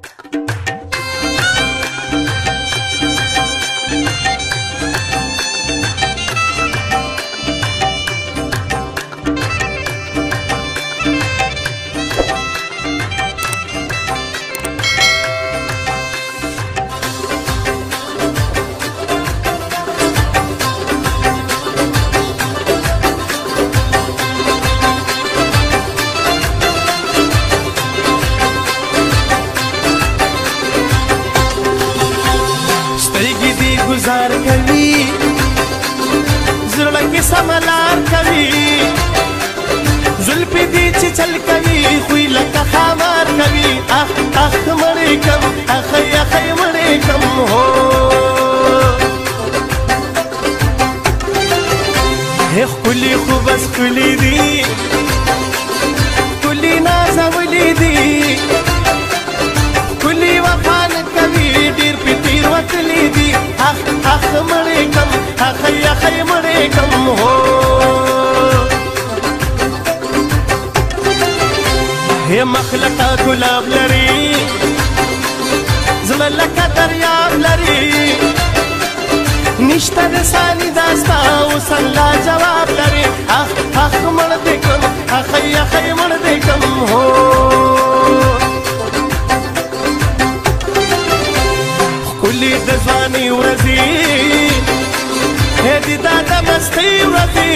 Thank you. دریاب لري نشته د سالی داستا اوس الله جواب لري اخ اخ مړ دې کم اخ اخ مړ دې کم هو کلی د ځواني ورځي هدي دا د مستی ورځي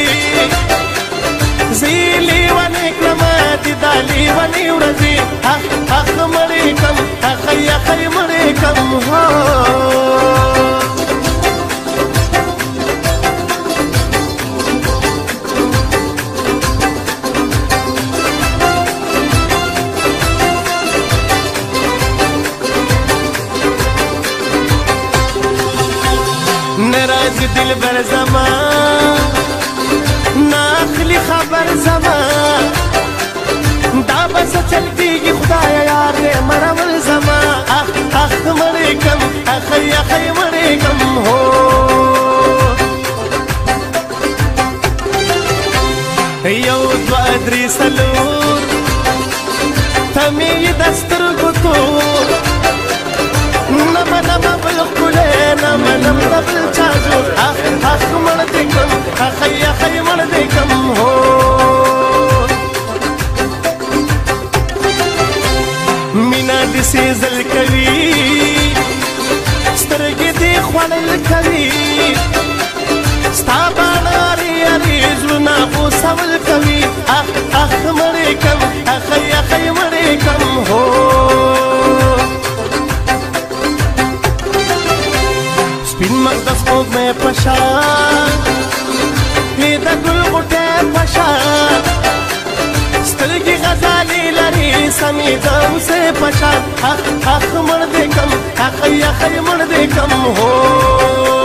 زیلی ونه کړم اعتدالي وني ورزي حق حق مريكم حق يا خي مريكم ناراض دل بر زمان خبر زمان اخی اخی وریکم هو یو دو درې سلور تمې دستر کوتو نم نم بل خله نم نم بل چاجو اخ اخ مړ دې کم اخی اخی مړ دې کم هو مینا دې سې زل کوي سړی کوي ستا باڼه اري اري زړونه خو سول کوي اخ اخ مړې کم اخی اخی مړې کم هو سپین مخ د سپوږمۍ په شان د ګل غوټۍ په شان سمیدم سے پچھان حق حق مر دے کم حق یا خری مر دے کم ہو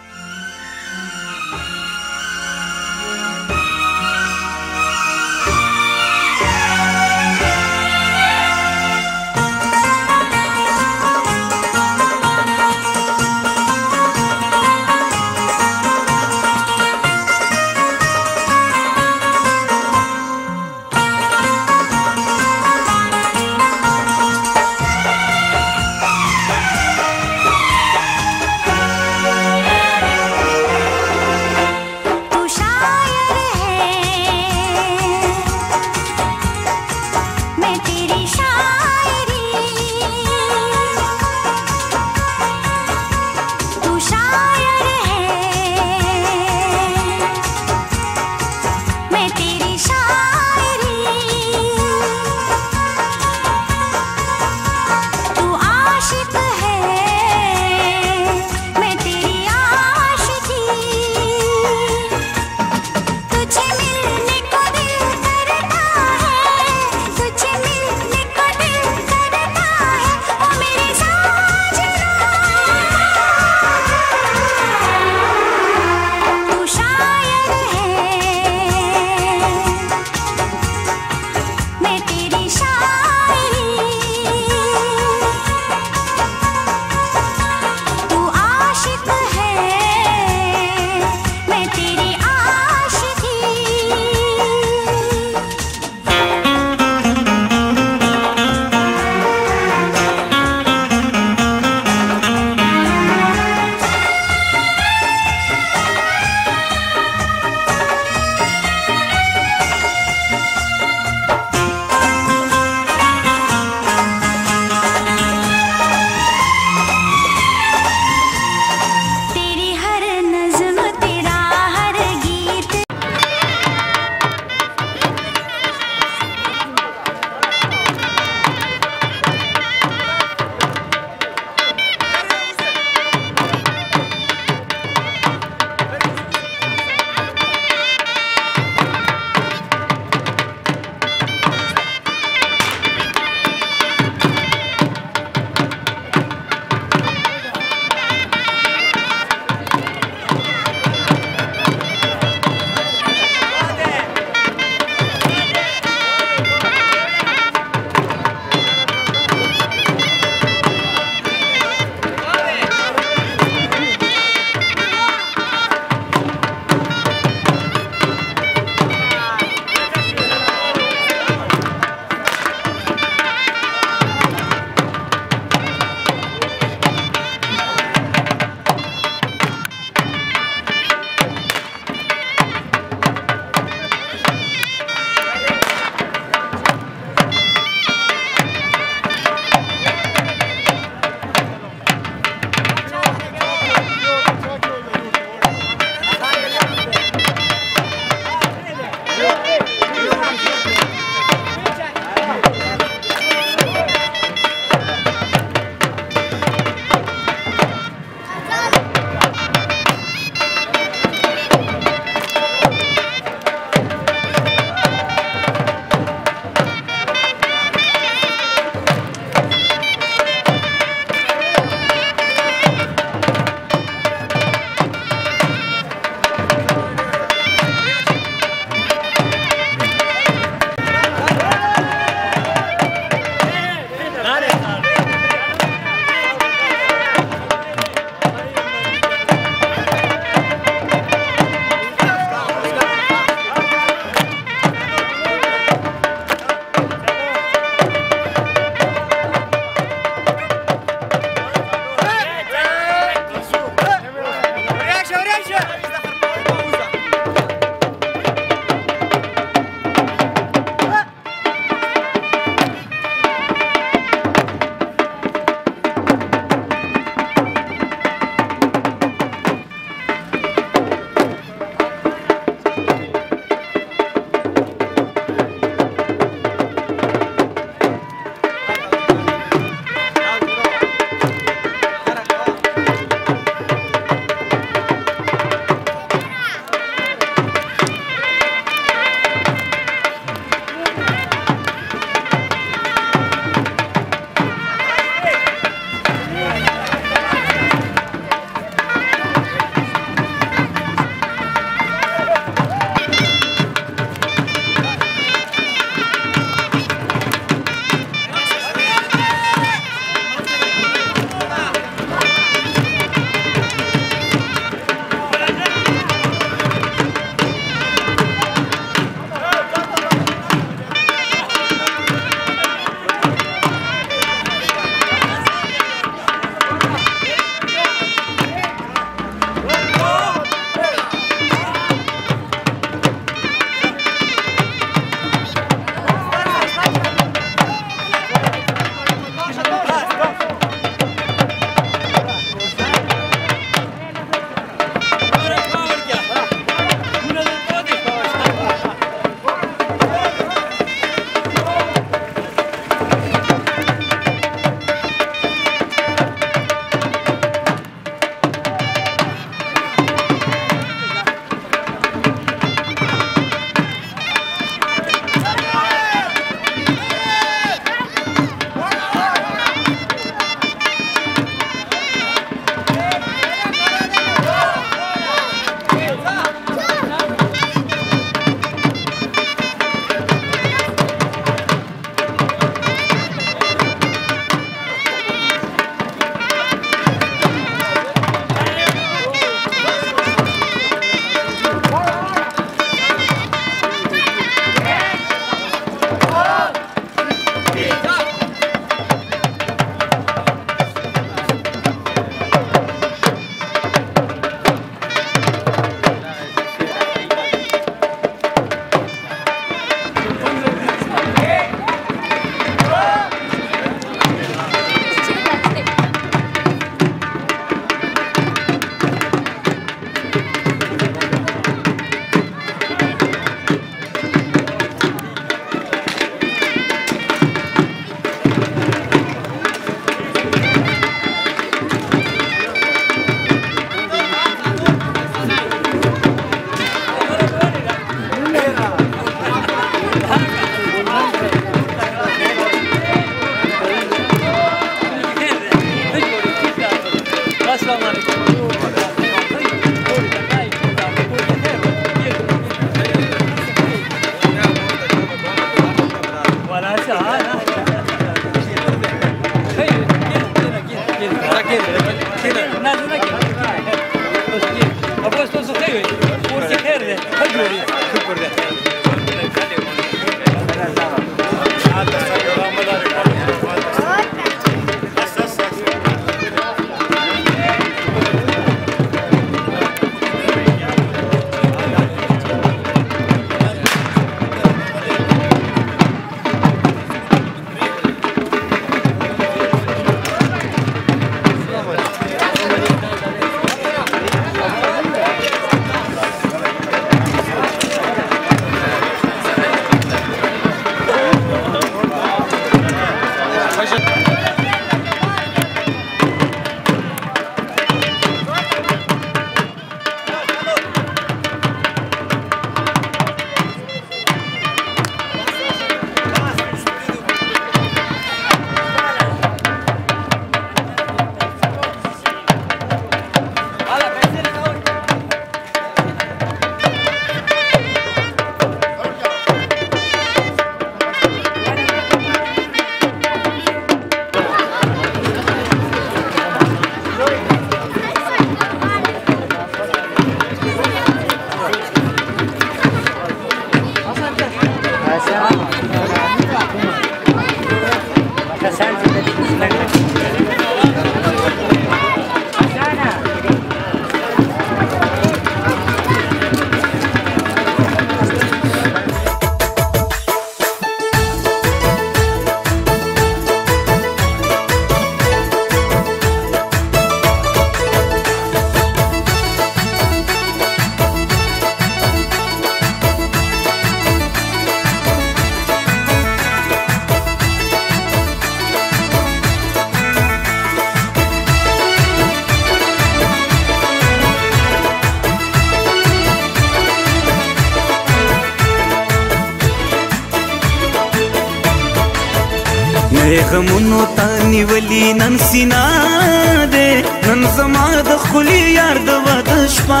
و دشپا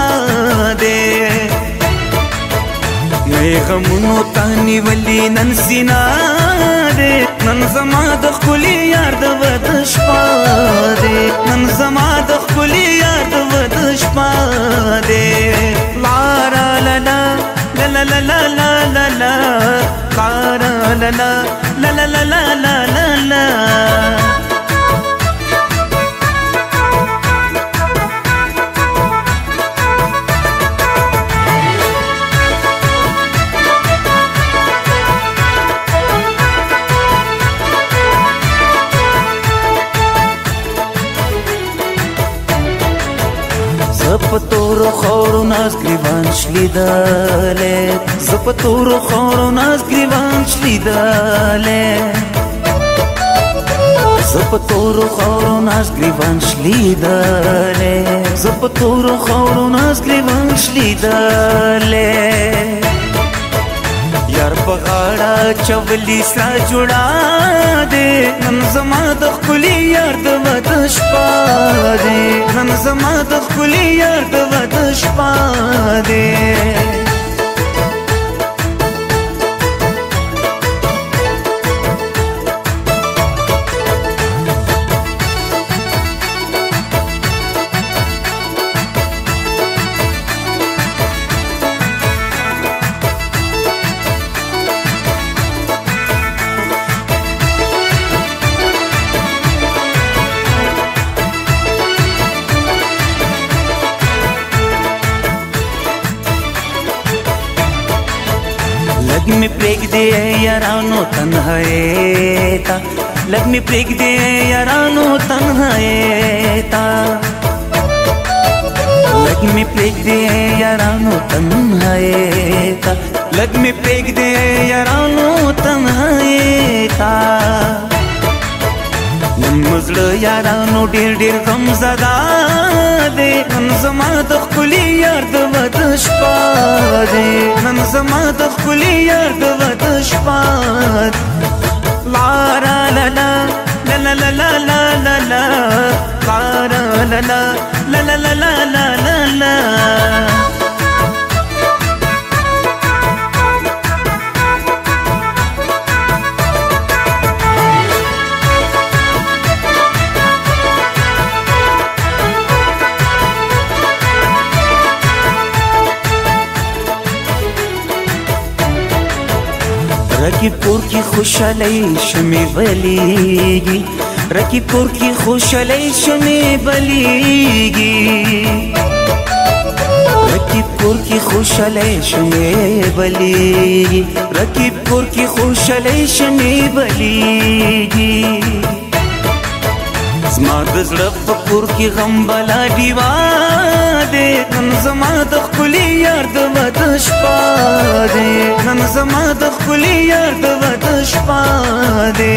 دے نئی غمونو تانی ولی نن سینا دے نن زما د خلی یار د و دشپا دے نن زما د خلی یار د و دشپا دے لارا للا لا لا لا لا لا لا لارا للا لا لا لا لا لا لا په تور خورو ناز گریوان شلیداله ز په تور خورو ناز گریوان شلیداله ز په تور خورو ناز گریوان شلیداله ز په تور خورو ناز گریوان شلیداله ډر په غاړه چولی سا جوړا دې نن زما د خولي یار د ود شپه دې نن زما د خولي یار د ود شپه دې می پریک دې یارانو تنهایې تا لګ می پریک دې یارانو تنهایې تا لګ می پریک دې یارانو تنهایې تا مزړه یارانو ډیر ډیر غم زدا دې نن زما د خولي یار د ود شپه دې نن زما د خولي یار د ود شپه लारा लला लला लला लला लला लारा लला लला लला लला लला رکی کور کی خوشالی شمی بلیگی رکی کور کی خوشالی شمی بلیگی رکیب کور کی خوشالی شمی بلیگی رکیب کور کی خوشالی شمی بلیگی زما د زړه په کور کې غم بلا دیوا دې نن زما د خپل یار د مدد شپه دې زما د خپل یار د وته شپه دی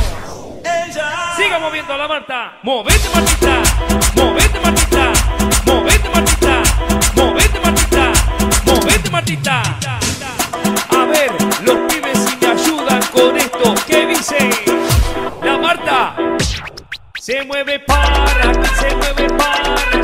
Marta, movete Martita, movete Martita, movete Martita, movete Martita, movete Martita. A ver, los pibes si me ayudan con esto, ¿qué dicen La Marta se mueve para, se mueve para.